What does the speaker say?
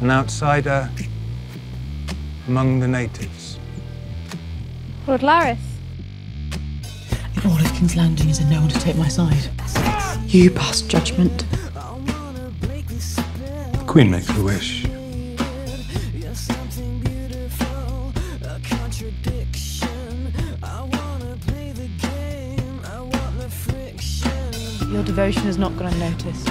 an outsider among the natives. Lord Larys. In all of King's Landing is in no one to take my side? You pass judgment. The Queen makes a wish. Your devotion is not gone unnoticed.